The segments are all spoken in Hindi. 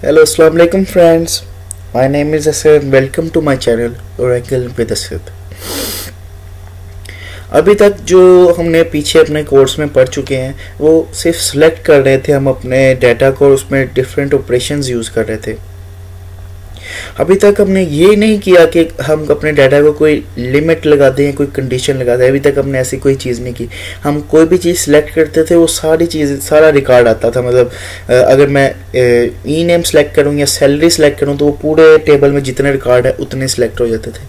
Hello, Assalamu alaikum friends. My name is Asad. Welcome to my channel Oracle with Asad. अभी तक जो हमने पीछे अपने कोर्स में पढ़ चुके हैं वो सिर्फ़ सेलेक्ट कर रहे थे हम अपने डाटा को उसमें डिफरेंट ऑपरेशंस यूज़ कर रहे थे अभी तक हमने ये नहीं किया कि हम अपने डाटा को कोई लिमिट लगाते हैं कोई कंडीशन लगाते हैं अभी तक हमने ऐसी कोई चीज़ नहीं की। हम कोई भी चीज़ सिलेक्ट करते थे, वो सारी चीज़, सारा रिकॉर्ड आता था। मतलब अगर मैं ई नेम सेलेक्ट करूँ या सैलरी सेलेक्ट करूँ तो वो पूरे टेबल में जितने रिकॉर्ड है, उतने सेलेक्ट हो जाते थे।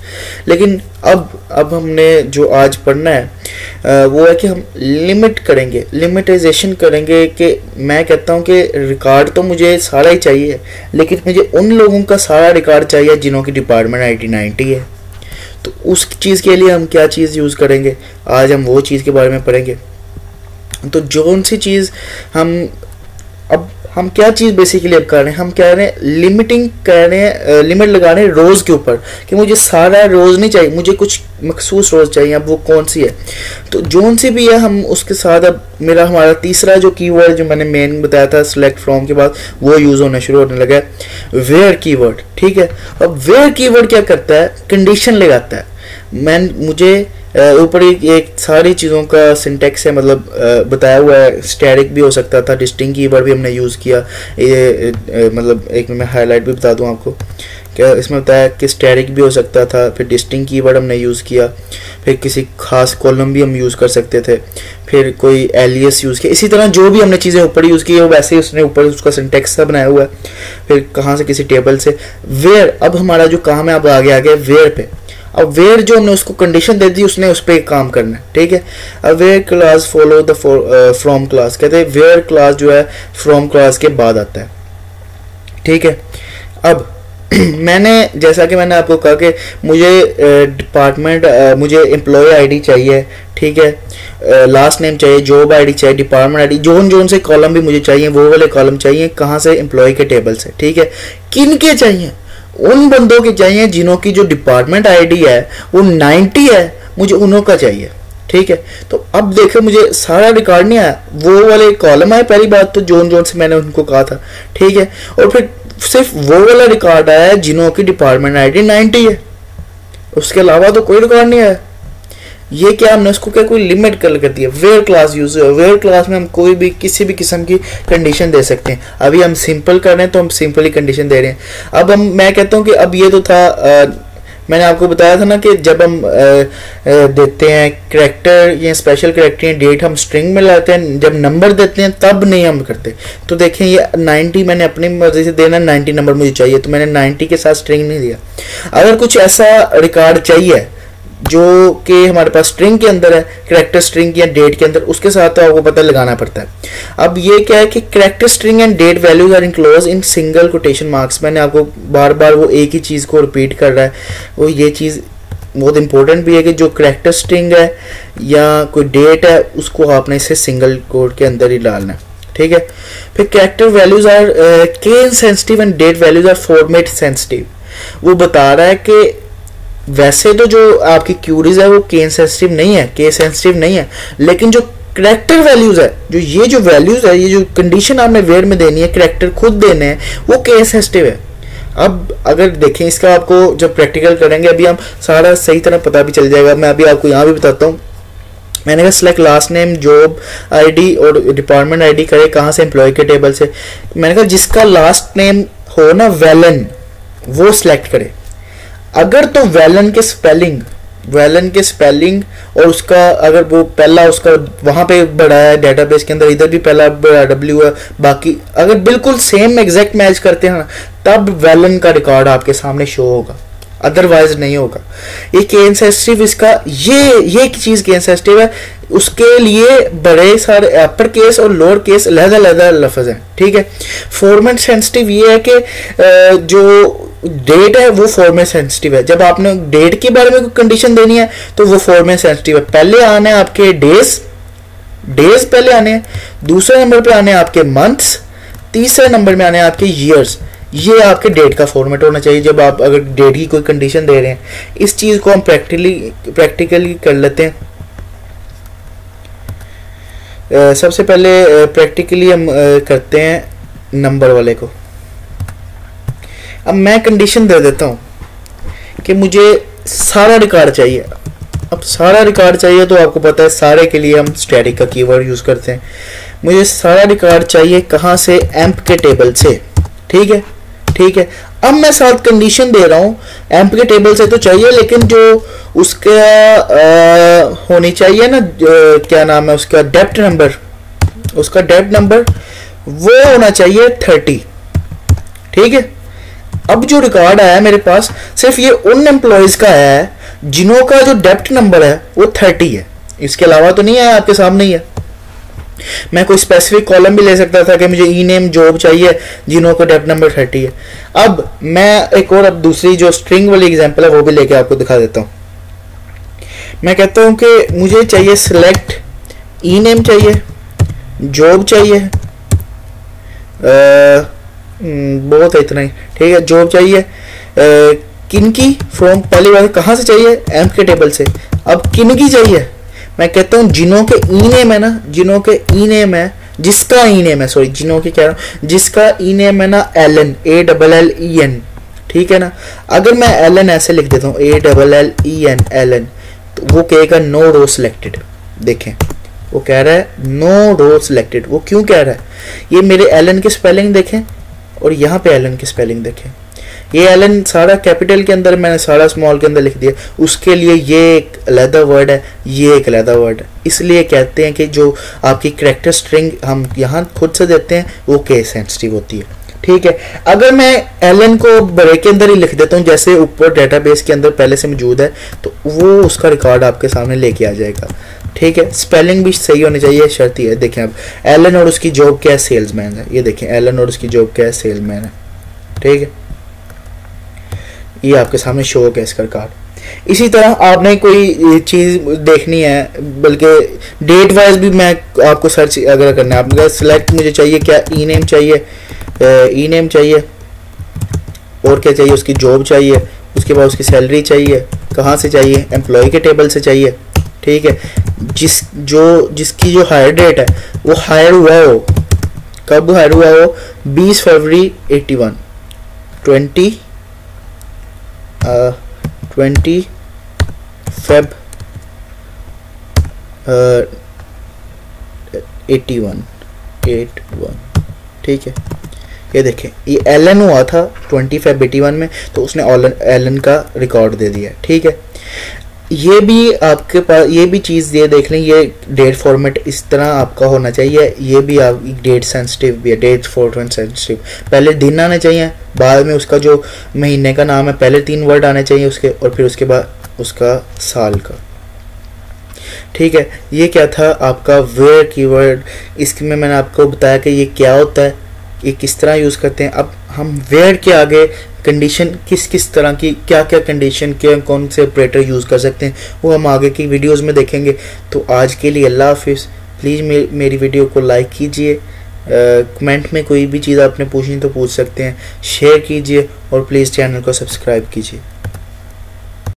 लेकिन अब अब हमने जो आज पढ़ना है वो है कि हम लिमिट करेंगे लिमिटाइजेशन करेंगे कि मैं कहता हूँ कि रिकॉर्ड तो मुझे सारा ही चाहिए, लेकिन मुझे उन लोगों का सारा रिकॉर्ड चाहिए जिन्हों की डिपार्टमेंट आई नाइन्टी है। तो उस चीज़ के लिए हम क्या चीज़ यूज़ करेंगे? आज हम वो चीज़ के बारे में पढ़ेंगे। तो जो सी चीज़ हम अब हम क्या चीज़ बेसिकली अब कर रहे हैं? हम कह रहे हैं? लिमिटिंग कह रहे हैं लिमिट लगा रहे हैं रोज़ के ऊपर कि मुझे सारा रोज़ नहीं चाहिए, मुझे कुछ मखसूस रोज़ चाहिए, अब वो कौन सी है? तो जोन सी भी है, हम उसके साथ अब मेरा हमारा तीसरा जो कीवर्ड जो मैंने मेन बताया था सिलेक्ट फ्रॉम के बाद, वो यूज़ होना शुरू होने लगा है। वेयर कीवर्ड ठीक है? अब वेयर कीवर्ड क्या करता है? कंडीशन लगाता है। मैं मुझे ऊपर एक, एक सारी चीज़ों का सिंटेक्स है मतलब बताया हुआ है स्टैटिक भी हो सकता था डिस्टिंग कीवर्ड भी हमने यूज़ किया। ये मतलब एक मैं हाईलाइट भी बता दूँ आपको। क्या इसमें बताया कि स्टैटिक भी हो सकता था फिर डिस्टिंग कीवर्ड हमने यूज़ किया। फिर किसी खास कॉलम भी हम यूज़ कर सकते थे। फिर कोई एलियस यूज़ किया। इसी तरह जो भी हमने चीज़ें ऊपर यूज़ की वो वैसे ही उसने ऊपर उसका सिंटेक्स सा बनाया हुआ है। फिर कहाँ से किसी टेबल से वेयर अब हमारा जो काम है अब आगे आ गया वेयर पे। अब वेयर जो हमने उसको कंडीशन दे दी उसने उस पर काम करना है ठीक है? अब where clause follow the from clause कहते हैं वेयर क्लास जो है फ्रॉम क्लास के बाद आता है. ठीक है? अब मैंने जैसा कि मैंने आपको कहा कि मुझे डिपार्टमेंट uh, uh, मुझे एम्प्लॉय आईडी चाहिए ठीक है? लास्ट uh, नेम चाहिए जॉब आईडी चाहिए डिपार्टमेंट आईडी जोन जोन से कॉलम भी मुझे चाहिए वो वाले कॉलम चाहिए कहाँ से? एम्प्लॉय के टेबल से ठीक है? किन के चाहिए? उन बंदों के चाहिए जिन्हों की जो डिपार्टमेंट आईडी है, वो 90 है, मुझे उन्हों का चाहिए, ठीक है? तो अब देखो मुझे सारा रिकॉर्ड नहीं आया। वो वाले कॉलम आए पहली बात तो जोन जोन से मैंने उनको कहा था, ठीक है? और फिर सिर्फ़ वो वाला रिकॉर्ड आया जिन्हों की डिपार्टमेंट आईडी 90 है। उसके अलावा तो कोई रिकॉर्ड नहीं आया। ये क्या हमने उसको क्या कोई लिमिट कर कर दिया where clause use where clause में हम कोई भी किसी भी किस्म की कंडीशन दे सकते हैं। अभी हम सिंपल कर रहे हैं तो हम सिंपल ही कंडीशन दे रहे हैं। अब हम मैं कहता हूँ कि अब ये तो था आ, मैंने आपको बताया था ना कि जब हम आ, आ, देते हैं करेक्टर या स्पेशल करेक्टर या डेट हम स्ट्रिंग में लाते हैं जब नंबर देते हैं तब नहीं हम करते। तो देखें ये 90 मैंने अपनी मर्ज़ी से देना 90 नंबर मुझे चाहिए तो मैंने 90 के साथ स्ट्रिंग नहीं दिया। अगर कुछ ऐसा रिकॉर्ड चाहिए जो कि हमारे पास स्ट्रिंग के अंदर है करेक्टर स्ट्रिंग या डेट के अंदर, उसके साथ तो आपको पता लगाना पड़ता है। अब ये क्या है कि character string and date values are enclose in single quotation marks मैंने आपको बार बार वो एक ही चीज़ को रिपीट कर रहा है। वो ये चीज़ बहुत इंपॉर्टेंट भी है कि जो करेक्टर स्ट्रिंग है या कोई डेट है, उसको आपने इसे सिंगल कोड के अंदर ही डालना है। ठीक है? फिर character values are case sensitive and date values are format sensitive वो बता रहा है कि वैसे तो जो आपकी क्यूरीज है, वो के सेंसिटिव नहीं है के सेंसिटिव नहीं है, लेकिन जो करेक्टर वैल्यूज़ है, जो ये जो वैल्यूज़ है, ये जो कंडीशन आपने वेयर में देनी है करेक्टर खुद देने हैं, वो के सेंसिटिव है। अब अगर देखें, इसका आपको जब प्रैक्टिकल करेंगे, अभी हम सारा सही तरह पता भी चल जाएगा। मैं अभी आपको यहाँ भी बताता हूँ। मैंने कहा select last name job ID और डिपार्टमेंट आईडी करे, कहाँ से एम्प्लॉय के टेबल से। मैंने कहा, जिसका लास्ट नेम हो ना वेलन वो सिलेक्ट करे। अगर तो वेलन के स्पेलिंग वेलन के स्पेलिंग और उसका अगर वो पहला उसका वहाँ पे बढ़ाया है डेटाबेस के अंदर, इधर भी पहला डब्ल्यू है, बाकी अगर बिल्कुल सेम एग्जैक्ट मैच करते हैं ना, तब वेलन का रिकॉर्ड आपके सामने शो होगा। अदरवाइज़ नहीं होगा। ये के इसका, ये ये एक चीज़ के है। उसके लिए बड़े सारे अपर केस और लोअर केस अलग अलग लफज हैं, ठीक है? फॉर्मेट सेंसिटिव ये है कि जो डेट है, वो फॉर्मेट सेंसिटिव है। जब आपने डेट के बारे में कोई कंडीशन देनी है तो वो फॉर्मेट सेंसिटिव है। पहले आने हैं आपके डेज़ डेज़ पहले आने हैं, दूसरे नंबर पे आने हैं आपके मंथ्स तीसरे नंबर में आने हैं आपके ईयर्स ये आपके डेट का फॉर्मेट होना चाहिए। जब आप अगर डेट की कोई कंडीशन दे रहे हैं, इस चीज़ को हम प्रैक्टिकली प्रैक्टिकली कर लेते हैं। सबसे पहले प्रैक्टिकली हम करते हैं नंबर वाले को। अब मैं कंडीशन दे देता हूँ कि मुझे सारा रिकॉर्ड चाहिए। अब सारा रिकॉर्ड चाहिए तो आपको पता है, सारे के लिए हम स्टैटिक का कीवर्ड यूज़ करते हैं। मुझे सारा रिकॉर्ड चाहिए कहाँ से? एम्प के टेबल से। ठीक है? ठीक है। अब मैं साथ कंडीशन दे रहा हूँ। एम्प के टेबल से तो चाहिए लेकिन जो उसका आ, होनी चाहिए ना क्या नाम है उसका डेप्ट नंबर उसका डेप्ट नंबर वो होना चाहिए थर्टी ठीक है? अब जो रिकॉर्ड आया मेरे पास सिर्फ़ ये उन एम्प्लॉयज़ का है जिनों का जो डेप्ट नंबर है वो थर्टी है। इसके अलावा तो नहीं आया आपके सामने ही है। मैं कोई स्पेसिफिक कॉलम भी ले सकता था कि मुझे ई नेम जॉब चाहिए जिनों का डेप्ट नंबर थर्टी है। अब मैं एक और अब दूसरी जो स्ट्रिंग वाली एग्जांपल है वो भी लेके आपको दिखा देता हूँ। मैं कहता हूँ कि मुझे चाहिए सिलेक्ट ई नेम चाहिए जॉब चाहिए आ, हम्म, बहुत है इतना ही ठीक है जॉब चाहिए किन की फ्रॉम पहली बार कहाँ से चाहिए एम के टेबल से। अब किन की चाहिए? मैं कहता हूँ जिनों के ई नेम है ना, जिनों के ई नेम है जिसका ई नेम है सॉरी जिनों के कह रहा हूँ, जिसका ई नेम है ना L N A double L E N ठीक है ना? अगर मैं एल एन ऐसे लिख देता हूँ A double L E N L N तो वो कहेगा नो रो सिलेक्टेड देखें, वो कह रहा है नो रो सिलेक्टेड वो क्यों कह रहा है? ये मेरे एल एन की स्पेलिंग देखें, और यहाँ पे एल एन की स्पेलिंग देखें। ये एल एन सारा कैपिटल के अंदर मैंने सारा स्मॉल के अंदर लिख दिया। उसके लिए ये एक अलहदा वर्ड है, ये एक अलहदा वर्ड है। इसलिए कहते हैं कि जो आपकी करेक्टर स्ट्रिंग हम यहाँ खुद से देते हैं, वो केस सेंसिटिव होती है। ठीक है, अगर मैं एल एन को ब्रेक के अंदर ही लिख देता हूँ, जैसे ऊपर डेटाबेस के अंदर पहले से मौजूद है तो वो उसका रिकॉर्ड आपके सामने लेके आ जाएगा। ठीक है स्पेलिंग भी सही होनी चाहिए, शर्त है। देखें अब एल एन और उसकी जॉब क्या है? सेल्समैन है। ये देखें एल एन और उसकी जॉब क्या है? सेल्समैन है। ठीक है? ये आपके सामने शो हो गया इसका कार्ड इसी तरह आपने कोई चीज़ देखनी है, बल्कि डेट वाइज भी मैं आपको सर्च अगर करना है, आपने सिलेक्ट मुझे चाहिए, क्या ई नेम चाहिए? ई नेम चाहिए। और क्या चाहिए? उसकी जॉब चाहिए। उसके बाद उसकी सैलरी चाहिए। कहाँ से चाहिए? एम्प्लॉय के टेबल से चाहिए। ठीक है? जिस, जो, जिसकी जो हायर डेट है, वो हायर हुआ हो कब हायर हुआ हो 20 फरवरी 81 20 twenty Feb eighty one, eight one, ठीक है? ये देखें, ये एल हुआ था ट्वेंटी फेब, एटी वन में तो उसने एलन का रिकॉर्ड दे दिया, ठीक है? ये भी आपके पास, ये भी चीज़ ये देख लें, ये डेट फॉर्मेट इस तरह आपका होना चाहिए। ये भी आप डेट सेंसिटिव भी है, डेट फॉर्मेट सेंसिटिव। पहले दिन आने चाहिए, बाद में उसका जो महीने का नाम है, पहले तीन वर्ड आने चाहिए उसके, और फिर उसके बाद उसका साल का। ठीक है, ये क्या था आपका वेयर कीवर्ड इसमें मैंने आपको बताया कि ये क्या होता है। ये किस तरह यूज़ करते हैं? अब हम वेयर के आगे कंडीशन किस किस तरह की क्या क्या कंडीशन के कौन से ऑपरेटर यूज़ कर सकते हैं वो हम आगे की वीडियोस में देखेंगे। तो आज के लिए अल्लाह हाफिज़। प्लीज़ मे, मेरी वीडियो को लाइक कीजिए। कमेंट में कोई भी चीज़ आपने पूछनी तो पूछ सकते हैं। शेयर कीजिए और प्लीज़ चैनल को सब्सक्राइब कीजिए।